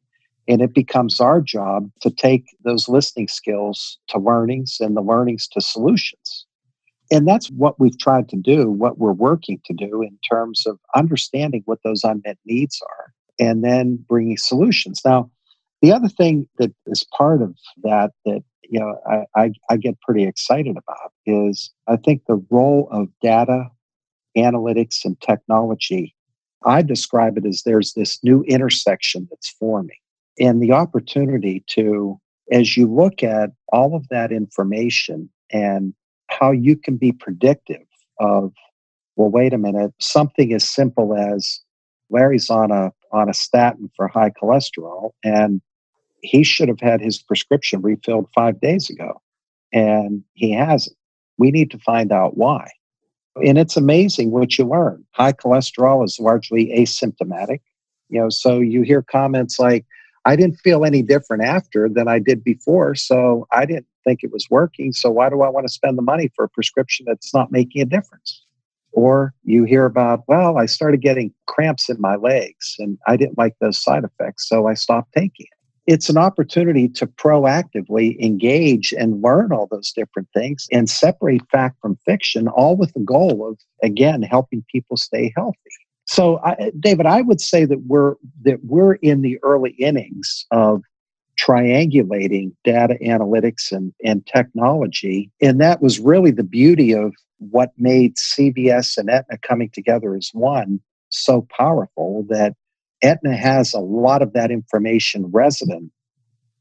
and it becomes our job to take those listening skills to learnings and the learnings to solutions and that's what we've tried to do, what we're working to do in terms of understanding what those unmet needs are and then bringing solutions. Now, the other thing that is part of that that you know I, I, I get pretty excited about is I think the role of data, analytics, and technology. I describe it as there's this new intersection that's forming, and the opportunity to, as you look at all of that information and how you can be predictive of well wait a minute something as simple as larry's on a on a statin for high cholesterol and he should have had his prescription refilled five days ago and he hasn't we need to find out why and it's amazing what you learn high cholesterol is largely asymptomatic you know so you hear comments like i didn't feel any different after than i did before so i didn't think it was working. So why do I want to spend the money for a prescription that's not making a difference? Or you hear about, well, I started getting cramps in my legs and I didn't like those side effects, so I stopped taking it. It's an opportunity to proactively engage and learn all those different things and separate fact from fiction, all with the goal of, again, helping people stay healthy. So, I, David, I would say that we're that we're in the early innings of triangulating data analytics and, and technology. And that was really the beauty of what made CVS and Aetna coming together as one so powerful that Aetna has a lot of that information resident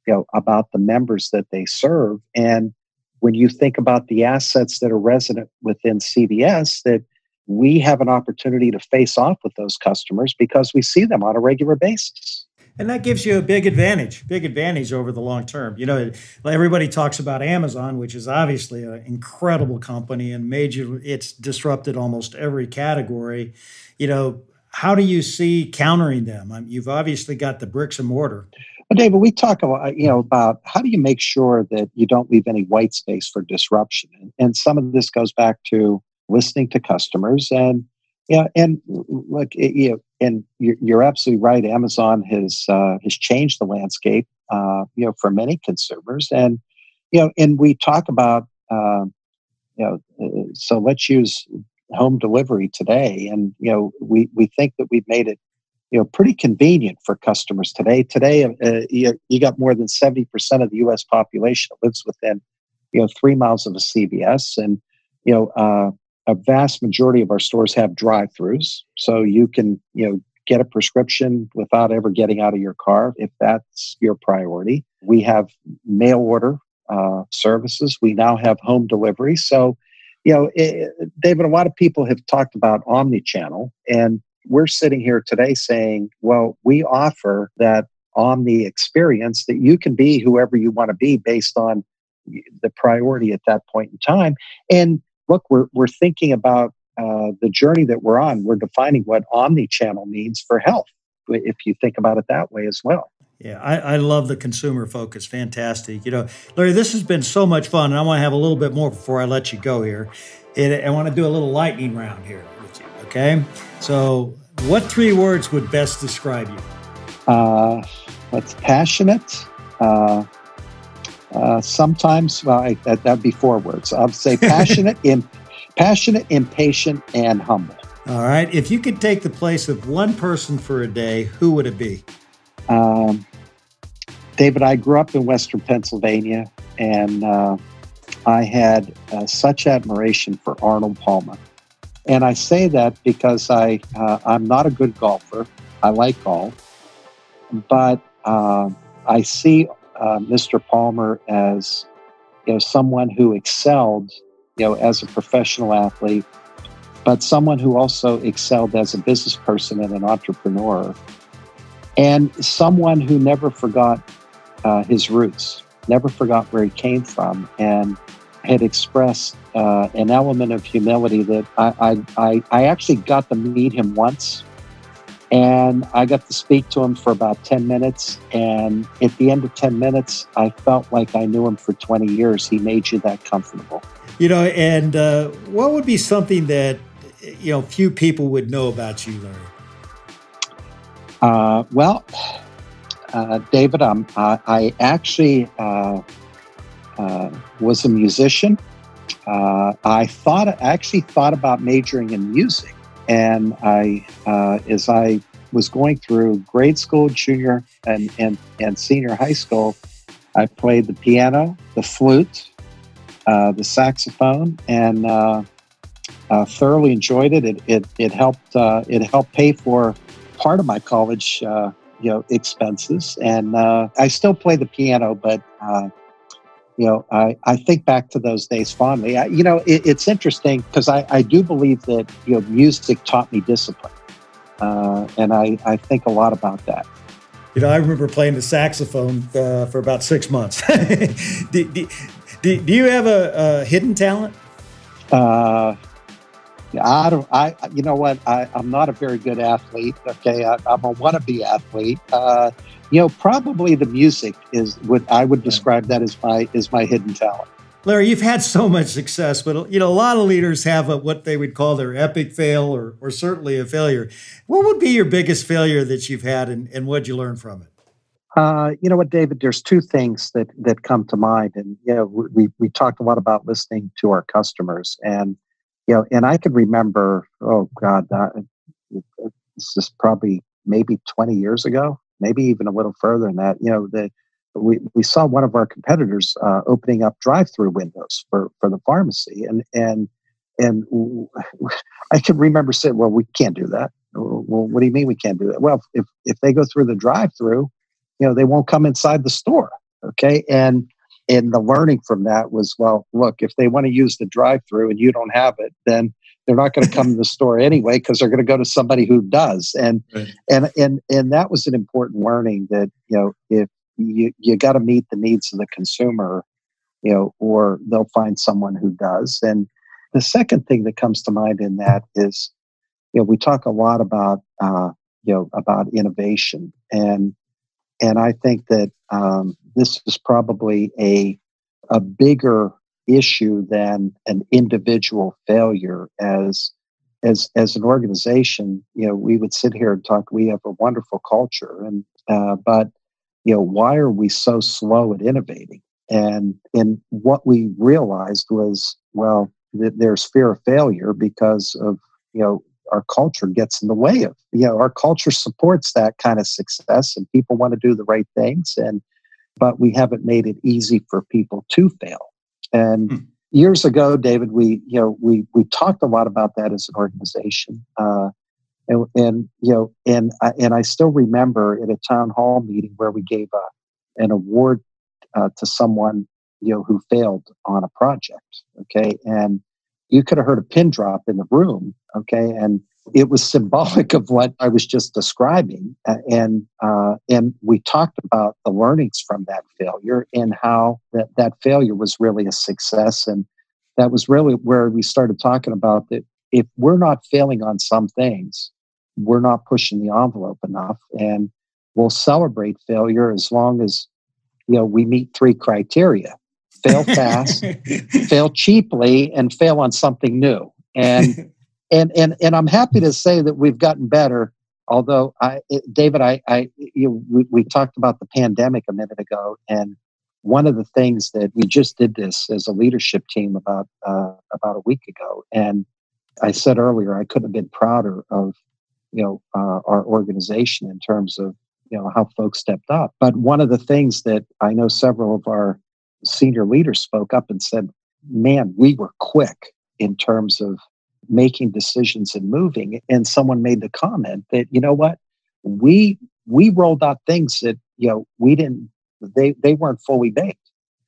you know, about the members that they serve. And when you think about the assets that are resident within CVS, that we have an opportunity to face off with those customers because we see them on a regular basis. And that gives you a big advantage big advantage over the long term. You know everybody talks about amazon which is obviously an incredible company and major it's disrupted almost every category. You know how do you see countering them? I mean, you've obviously got the bricks and mortar. Well, David, we talk about you know about how do you make sure that you don't leave any white space for disruption, and, some of this goes back to listening to customers and yeah, and look, you know, and you're, you're absolutely right. Amazon has uh, has changed the landscape, uh, you know, for many consumers, and you know, and we talk about, uh, you know, uh, so let's use home delivery today, and you know, we we think that we've made it, you know, pretty convenient for customers today. Today, uh, you, you got more than seventy percent of the U.S. population lives within, you know, three miles of a CVS, and you know uh, a vast majority of our stores have drive-throughs, so you can you know get a prescription without ever getting out of your car if that's your priority. We have mail order uh, services. We now have home delivery. So, you know, it, David, a lot of people have talked about omni-channel, and we're sitting here today saying, well, we offer that omni experience that you can be whoever you want to be based on the priority at that point in time. And look, we're, we're thinking about uh, the journey that we're on. We're defining what omni channel means for health, if you think about it that way as well. Yeah, I, I, love the consumer focus. Fantastic. You know, Larry, this has been so much fun, and I want to have a little bit more before I let you go here. And I want to do a little lightning round here with you. Okay. So, what three words would best describe you? Uh, that's passionate. Uh, uh, sometimes, well, I, that, that'd be four words. I'd say passionate, in, passionate, impatient, and humble. All right. If you could take the place of one person for a day, who would it be? Um, David, I grew up in Western Pennsylvania, and uh, I had uh, such admiration for Arnold Palmer. And I say that because I uh, I'm not a good golfer. I like golf, but uh, I see uh, Mr. Palmer as you know someone who excelled you know as a professional athlete, but someone who also excelled as a business person and an entrepreneur, and someone who never forgot uh, his roots, never forgot where he came from, and had expressed uh, an element of humility that I, I, I actually got to meet him once and I got to speak to him for about 10 minutes. And at the end of 10 minutes, I felt like I knew him for 20 years. He made you that comfortable. You know, and uh, what would be something that, you know, few people would know about you, Larry? Uh, well, uh, David, um, I actually uh, uh, was a musician. Uh, I thought, I actually thought about majoring in music. And I, uh, as I was going through grade school, junior, and, and, and senior high school, I played the piano, the flute, the saxophone, and thoroughly enjoyed it. It, it, it helped it helped pay for part of my college uh, you know expenses, and I still play the piano, but you know, I, I think back to those days fondly. I, you know, it, it's interesting because I, I do believe that, you know, music taught me discipline. Uh, and I, I think a lot about that. You know, I remember playing the saxophone uh, for about six months. do, do, do, do, you have a, a hidden talent? Uh, I don't. I. You know what? I, am not a very good athlete. Okay, I, am a wannabe athlete. Uh, you know, probably the music is what I would describe that as my is my hidden talent. Larry, you've had so much success, but you know, a lot of leaders have a, what they would call their epic fail, or or certainly a failure. What would be your biggest failure that you've had, and, and what'd you learn from it? Uh, you know what, David? There's two things that that come to mind, and you know, we we talked a lot about listening to our customers, and you know, and I can remember, oh God, uh, this is probably maybe 20 years ago maybe even a little further than that. You know, the, we, we saw one of our competitors uh, opening up drive-through windows for, for the pharmacy, and and and I can remember saying, "Well, we can't do that." Well, what do you mean we can't do that? Well, if if they go through the drive-through, you know, they won't come inside the store. Okay, and and the learning from that was, well, look, if they want to use the drive-through and you don't have it, then they're not going to come to the store anyway because they're going to go to somebody who does. And right. and and and that was an important learning that you know if you you got to meet the needs of the consumer you know or they'll find someone who does. And the second thing that comes to mind in that is you know we talk a lot about uh, you know about innovation. And and i think that um, this is probably a a bigger issue than an individual failure as as as an organization. You know we would sit here and talk we have a wonderful culture and uh, but you know why are we so slow at innovating? And and what we realized was well that there's fear of failure because of you know our culture gets in the way of you know our culture supports that kind of success and people want to do the right things. And but we haven't made it easy for people to fail and hmm. years ago, David, we you know we we talked a lot about that as an organization, uh, and, and you know and I, and I still remember at a town hall meeting where we gave a, an award uh, to someone you know who failed on a project. Okay, and you could have heard a pin drop in the room. Okay. And it was symbolic of what I was just describing. And, uh, and we talked about the learnings from that failure and how that, that failure was really a success. And that was really where we started talking about that if we're not failing on some things, we're not pushing the envelope enough. And we'll celebrate failure as long as, you know, we meet three criteria fail fast, fail cheaply, and fail on something new. And and and and I'm happy to say that we've gotten better. Although I, David, I, I, you we, we talked about the pandemic a minute ago, and one of the things that we just did this as a leadership team about uh, about a week ago, and I said earlier I couldn't have been prouder of you know uh, our organization in terms of you know how folks stepped up. But one of the things that I know several of our senior leaders spoke up and said, man, we were quick in terms of making decisions and moving. And someone made the comment that, you know what, we we rolled out things that, you know, we didn't they they weren't fully baked.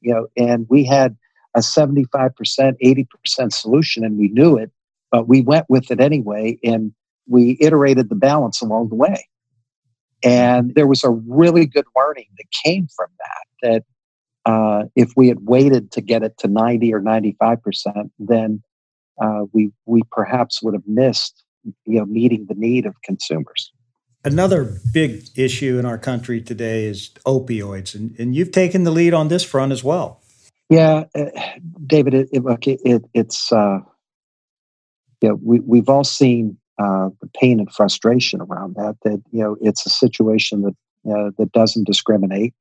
You know, and we had a 75%, 80% solution and we knew it, but we went with it anyway and we iterated the balance along the way. And there was a really good learning that came from that that uh, if we had waited to get it to 90 or 95%, then uh, we, we perhaps would have missed you know, meeting the need of consumers. Another big issue in our country today is opioids, and, and you've taken the lead on this front as well. Yeah, uh, David, it, it, it, it's, uh, yeah, we, we've all seen uh, the pain and frustration around that, that, you know, it's a situation that, uh, that doesn't discriminate.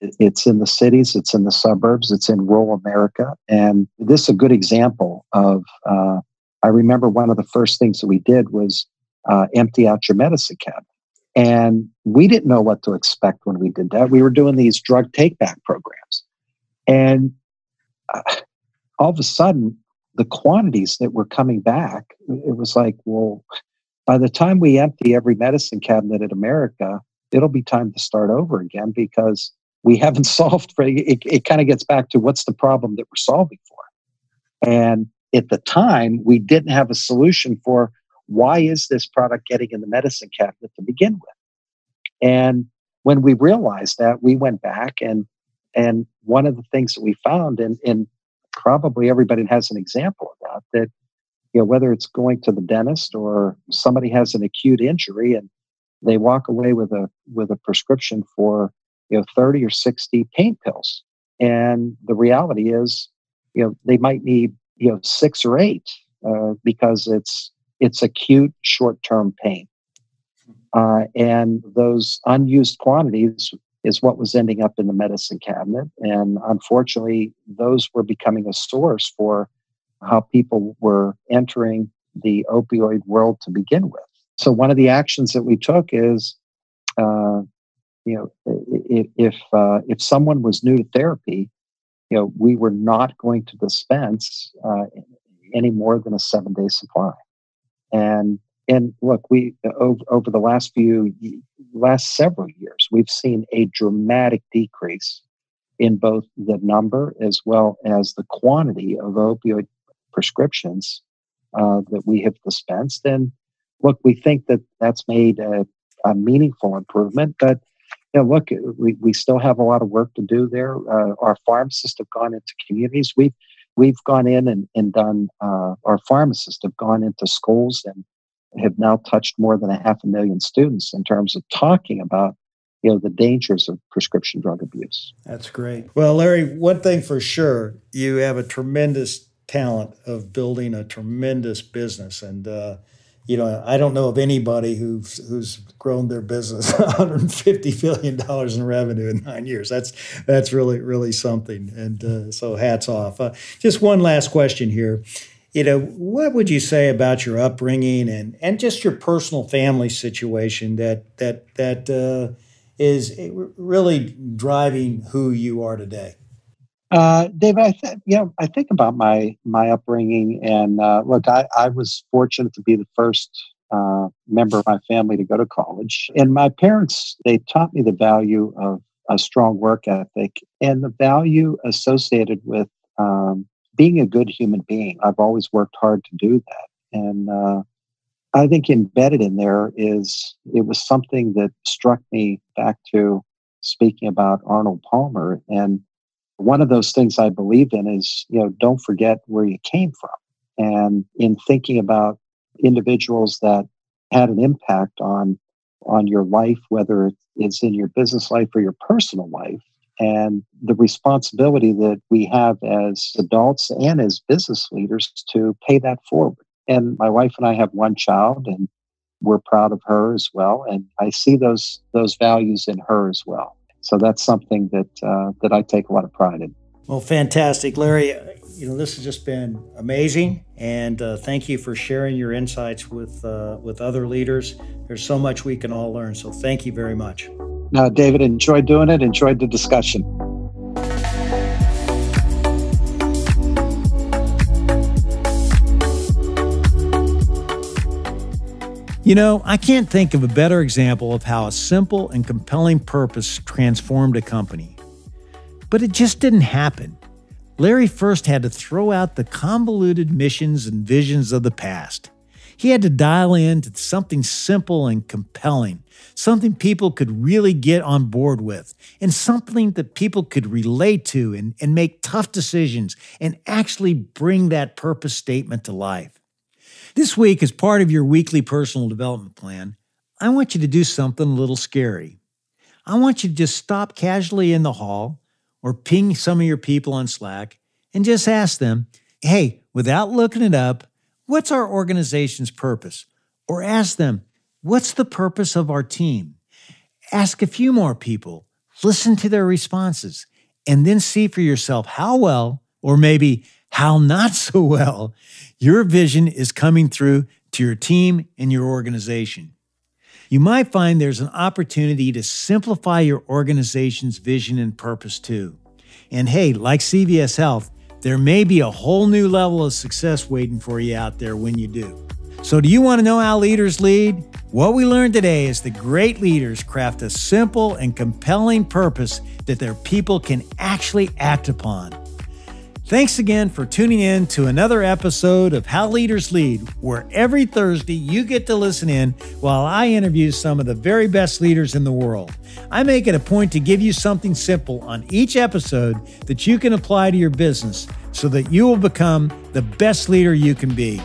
It's in the cities, it's in the suburbs, it's in rural America. And this is a good example of, uh, I remember one of the first things that we did was uh, empty out your medicine cabinet. And we didn't know what to expect when we did that. We were doing these drug take back programs. And uh, all of a sudden, the quantities that were coming back, it was like, well, by the time we empty every medicine cabinet in America, it'll be time to start over again because we haven't solved for it, it kind of gets back to what's the problem that we're solving for. And at the time we didn't have a solution for why is this product getting in the medicine cabinet to begin with? And when we realized that we went back and and one of the things that we found and, and probably everybody has an example of that that you know whether it's going to the dentist or somebody has an acute injury and they walk away with a with a prescription for you know 30 or 60 pain pills. And the reality is you know they might need you know six or eight uh, because it's it's acute short-term pain. Uh, and those unused quantities is what was ending up in the medicine cabinet. And unfortunately those were becoming a source for how people were entering the opioid world to begin with. So one of the actions that we took is uh, you know, if if, uh, if someone was new to therapy, you know, we were not going to dispense uh, any more than a seven day supply. And and look, we over, over the last few last several years, we've seen a dramatic decrease in both the number as well as the quantity of opioid prescriptions uh, that we have dispensed. And look, we think that that's made a, a meaningful improvement, but yeah, look, we, we still have a lot of work to do there. Uh, our pharmacists have gone into communities. We've we've gone in and, and done. Uh, our pharmacists have gone into schools and have now touched more than a half a million students in terms of talking about you know the dangers of prescription drug abuse. That's great. Well, Larry, one thing for sure, you have a tremendous talent of building a tremendous business, and uh, you know, I don't know of anybody who's who's grown their business 150 billion dollars in revenue in nine years. That's that's really really something. And uh, so hats off. Uh, just one last question here. You know, what would you say about your upbringing and and just your personal family situation that that that uh, is really driving who you are today? Uh, David, I th- you know, I think about my my upbringing, and uh, look, I, I was fortunate to be the first uh, member of my family to go to college, and my parents they taught me the value of a strong work ethic and the value associated with um, being a good human being. I've always worked hard to do that. And uh, I think embedded in there is it was something that struck me back to speaking about Arnold Palmer. And one of those things I believe in is, you know, don't forget where you came from. And in thinking about individuals that had an impact on on your life, whether it's in your business life or your personal life, and the responsibility that we have as adults and as business leaders to pay that forward. And my wife and I have one child, and we're proud of her as well. And I see those those values in her as well. So that's something that uh, that I take a lot of pride in. Well, fantastic, Larry. You know, this has just been amazing, and uh, thank you for sharing your insights with uh, with other leaders. There's so much we can all learn. So, thank you very much. Now, David, enjoyed doing it. Enjoyed the discussion. You know, I can't think of a better example of how a simple and compelling purpose transformed a company. But it just didn't happen. Larry first had to throw out the convoluted missions and visions of the past. He had to dial in to something simple and compelling, something people could really get on board with, and something that people could relate to and, and make tough decisions and actually bring that purpose statement to life. This week, as part of your weekly personal development plan, I want you to do something a little scary. I want you to just stop casually in the hall or ping some of your people on Slack and just ask them, hey, without looking it up, what's our organization's purpose? Or ask them, what's the purpose of our team? Ask a few more people, listen to their responses, and then see for yourself how well, or maybe how not so well, your vision is coming through to your team and your organization. You might find there's an opportunity to simplify your organization's vision and purpose too. And hey, like CVS Health, there may be a whole new level of success waiting for you out there when you do. So, do you want to know how leaders lead? What we learned today is that great leaders craft a simple and compelling purpose that their people can actually act upon. Thanks again for tuning in to another episode of How Leaders Lead, where every Thursday you get to listen in while I interview some of the very best leaders in the world. I make it a point to give you something simple on each episode that you can apply to your business so that you will become the best leader you can be.